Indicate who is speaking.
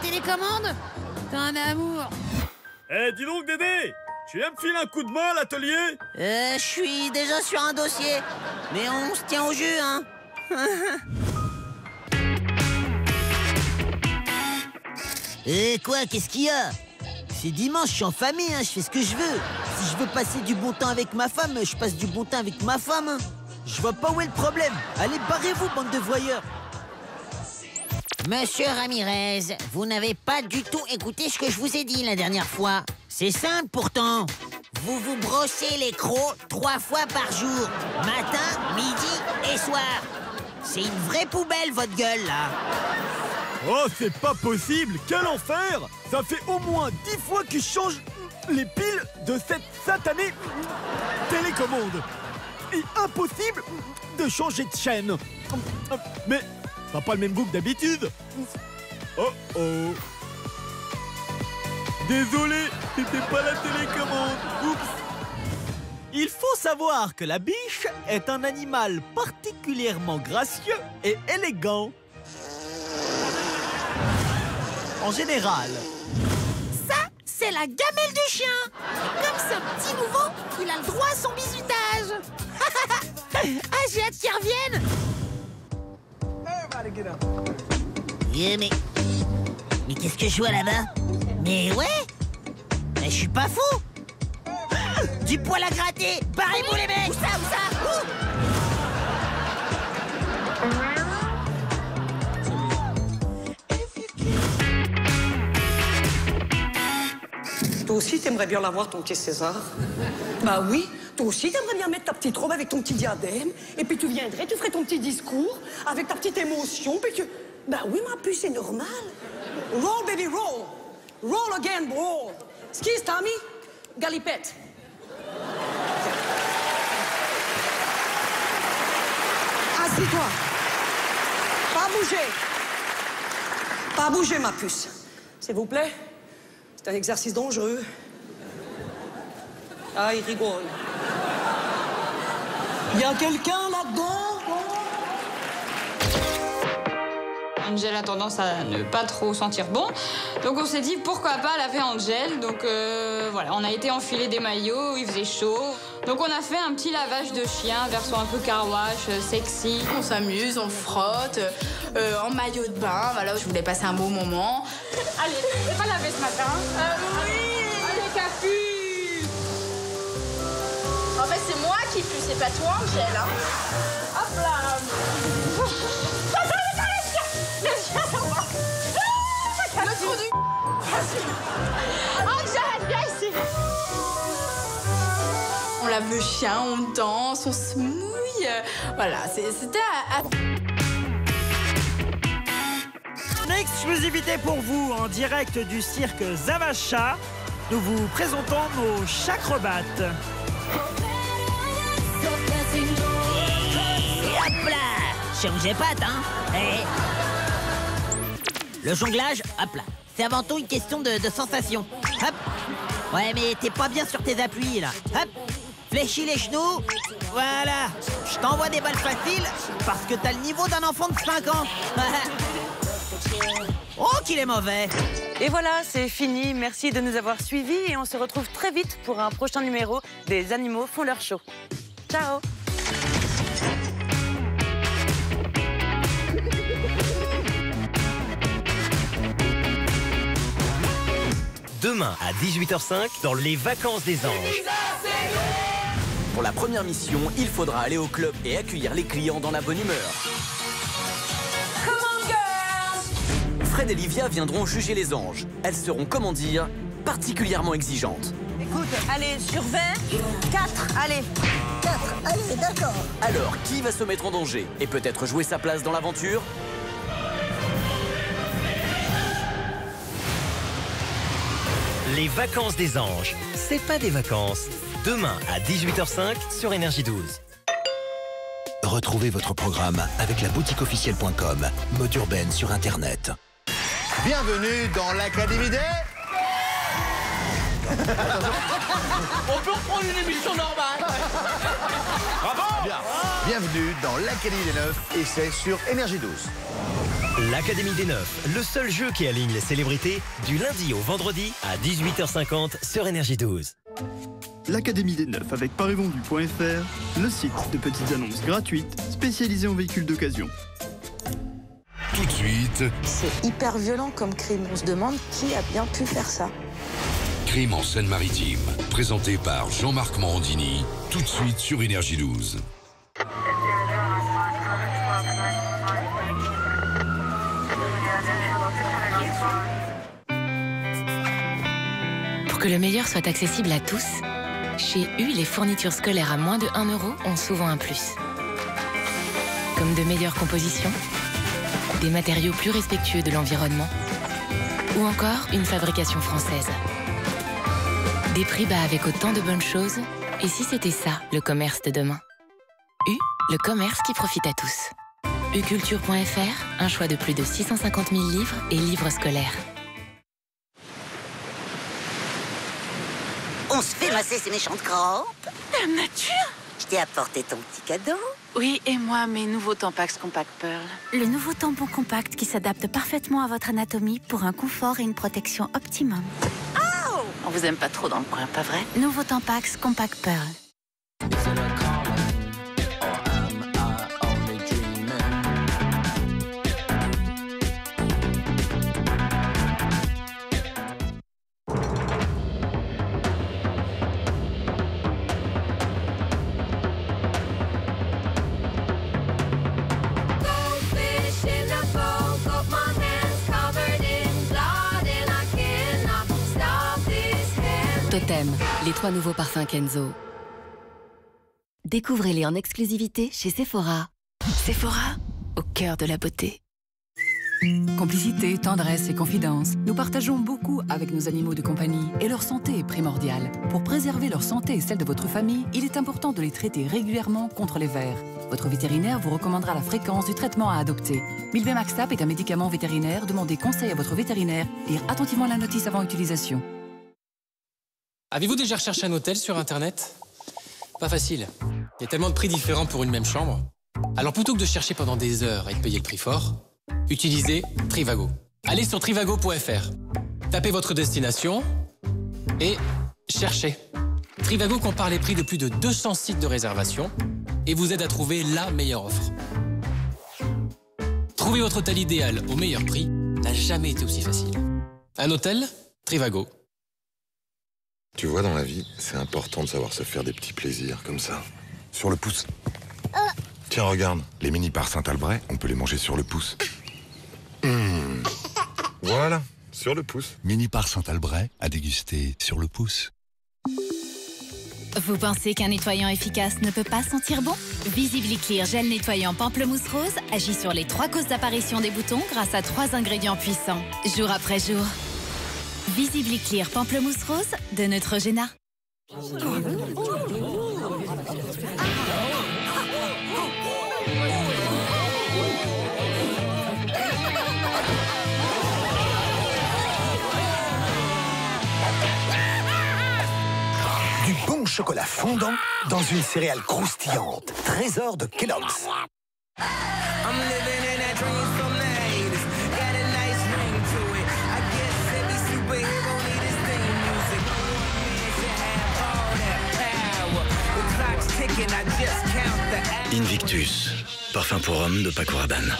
Speaker 1: télécommande T'es un amour
Speaker 2: Eh, dis donc, Dédé Tu viens me filer un coup de main à l'atelier?
Speaker 3: Euh, je suis déjà sur un dossier. Mais on se tient au jus, hein. Euh, quoi, qu'est-ce qu'il y a? C'est dimanche, je suis en famille, hein, je fais ce que je veux. Si je veux passer du bon temps avec ma femme, je passe du bon temps avec ma femme. hein. Je vois pas où est le problème. Allez, barrez-vous, bande de voyeurs.
Speaker 1: Monsieur Ramirez, vous n'avez pas du tout écouté ce que je vous ai dit la dernière fois. C'est simple pourtant. Vous vous brossez les crocs trois fois par jour. Matin, midi et soir. C'est une vraie poubelle, votre gueule, là.
Speaker 2: Oh, c'est pas possible Quel enfer Ça fait au moins dix fois qu'il change les piles de cette satanée télécommande. Et impossible de changer de chaîne. Mais t'as pas le même goût que d'habitude. Oh oh. Désolé, c'était pas la télécommande. Oups.
Speaker 4: Il faut savoir que la biche est un animal particulièrement gracieux et élégant. En général,
Speaker 1: Ça, c'est la gamelle du chien. Comme ce petit nouveau, il a le droit à son bisutage. ah, j'ai hâte qu'il revienne.
Speaker 3: Eh, mais. Mais qu'est-ce que je vois là-bas Mais ouais Mais je suis pas fou Ah, Du poil à gratter Barrez-vous les mecs Où ça, où ça
Speaker 5: Toi aussi, t'aimerais bien l'avoir, ton petit César Bah oui, toi aussi, t'aimerais bien mettre ta petite robe avec ton petit diadème, et puis tu viendrais, tu ferais ton petit discours avec ta petite émotion, puis tu... Bah oui, ma puce, c'est normal. Roll, baby, roll. Roll again, roll. Skis, Tommy. Galipette. Assis-toi. Pas bouger. Pas bouger, ma puce. S'il vous plaît. C'est un exercice dangereux. Ah, il rigole. Il y a quelqu'un là-dedans?
Speaker 6: Angel a tendance à ne pas trop sentir bon. Donc on s'est dit pourquoi pas laver Angel. Donc euh, voilà, on a été enfiler des maillots, il faisait chaud. Donc on a fait un petit lavage de chien, version un peu car wash, euh, sexy.
Speaker 7: On s'amuse, on frotte, euh, en maillot de bain. Voilà, je voulais passer un beau moment.
Speaker 6: Allez, t'es pas lavé ce matin
Speaker 7: oui qui pue, c'est pas toi, Angèle. Hein.
Speaker 6: Hop là
Speaker 7: Le trou du...
Speaker 6: Angel, viens ici
Speaker 7: On lave le chien, on danse, on se mouille. Voilà, c'est- c'était... à-
Speaker 4: une exclusivité pour vous en direct du cirque Zavacha. Nous vous présentons nos chacrobates.
Speaker 3: Changez pas, hein Eh. Le jonglage, hop là. C'est avant tout une question de, de sensation. Hop Ouais, mais t'es pas bien sur tes appuis, là. Hop Fléchis les genoux. Voilà Je t'envoie des balles faciles parce que t'as le niveau d'un enfant de 5 ans. oh, qu'il est mauvais
Speaker 8: Et voilà, c'est fini. Merci de nous avoir suivis et on se retrouve très vite pour un prochain numéro des Animaux font leur show. Ciao
Speaker 9: Demain à 18h05 dans Les Vacances des Anges.
Speaker 10: Pour la première mission, il faudra aller au club et accueillir les clients dans la bonne humeur. Fred et Livia viendront juger les anges. Elles seront, comment dire, particulièrement exigeantes.
Speaker 8: Écoute, allez, sur 20, 4, allez 4, allez, d'accord
Speaker 10: Alors, qui va se mettre en danger? Et peut-être jouer sa place dans l'aventure?
Speaker 9: Les Vacances des Anges. C'est pas des vacances. Demain à 18h05 sur Énergie 12.
Speaker 11: Retrouvez votre programme avec la boutique officielle.com, mode urbaine sur Internet.
Speaker 12: Bienvenue dans l'Académie des...
Speaker 13: On peut reprendre une émission normale
Speaker 12: Bien. Bienvenue dans l'Académie des Neufs et c'est sur Énergie 12.
Speaker 9: L'Académie des Neufs, le seul jeu qui aligne les célébrités, du lundi au vendredi à 18h50 sur Énergie 12.
Speaker 14: L'Académie des Neufs avec parisvendu.fr, le site de petites annonces gratuites spécialisé en véhicules d'occasion.
Speaker 15: Tout de suite,
Speaker 16: C'est hyper violent comme crime. On se demande qui a bien pu faire ça.
Speaker 15: Crime en Seine-Maritime, présenté par Jean-Marc Morandini, tout de suite sur Énergie 12.
Speaker 17: Le meilleur soit accessible à tous, chez U, les fournitures scolaires à moins de 1 euro ont souvent un plus. Comme de meilleures compositions, des matériaux plus respectueux de l'environnement, ou encore une fabrication française. Des prix bas avec autant de bonnes choses, et si c'était ça, le commerce de demain? U, le commerce qui profite à tous. uculture.fr, un choix de plus de 650 000 livres et livres scolaires.
Speaker 18: On se fait masser ces méchantes crampes
Speaker 19: Dame Nature
Speaker 18: Je t'ai apporté ton petit cadeau.
Speaker 19: Oui, et moi, mes nouveaux Tampax Compact Pearl.
Speaker 20: Le nouveau tampon compact qui s'adapte parfaitement à votre anatomie pour un confort et une protection optimum.
Speaker 19: On vous aime pas trop dans le coin, pas vrai?
Speaker 20: Nouveau Tampax Compact Pearl.
Speaker 17: Totem, les trois nouveaux parfums Kenzo.
Speaker 21: Découvrez-les en exclusivité chez Sephora.
Speaker 17: Sephora, au cœur de la beauté.
Speaker 22: Complicité, tendresse et confidence. Nous partageons beaucoup avec nos animaux de compagnie et leur santé est primordiale. Pour préserver leur santé et celle de votre famille, il est important de les traiter régulièrement contre les vers. Votre vétérinaire vous recommandera la fréquence du traitement à adopter. Milbemax-Tap est un médicament vétérinaire. Demandez conseil à votre vétérinaire. Lire attentivement la notice avant utilisation.
Speaker 23: Avez-vous déjà recherché un hôtel sur Internet? Pas facile. Il y a tellement de prix différents pour une même chambre. Alors plutôt que de chercher pendant des heures et de payer le prix fort, utilisez Trivago. Allez sur trivago.fr, tapez votre destination et cherchez. Trivago compare les prix de plus de 200 sites de réservation et vous aide à trouver la meilleure offre. Trouver votre hôtel idéal au meilleur prix n'a jamais été aussi facile. Un hôtel Trivago.
Speaker 24: Tu vois, dans la vie, c'est important de savoir se faire des petits plaisirs comme ça. Sur le pouce. Tiens, regarde, les mini par Saint-Albret, on peut les manger sur le pouce. Mmh. Voilà, sur le pouce.
Speaker 11: Mini par Saint-Albret à déguster sur le pouce.
Speaker 25: Vous pensez qu'un nettoyant efficace ne peut pas sentir bon? Visibly Clear gel nettoyant pamplemousse rose agit sur les trois causes d'apparition des boutons grâce à trois ingrédients puissants, jour après jour. Visibly Clear pamplemousse rose de Neutrogena.
Speaker 26: Du bon chocolat fondant dans une céréale croustillante. Trésor de Kellogg's.
Speaker 27: Invictus, parfum pour homme de Paco Rabanne.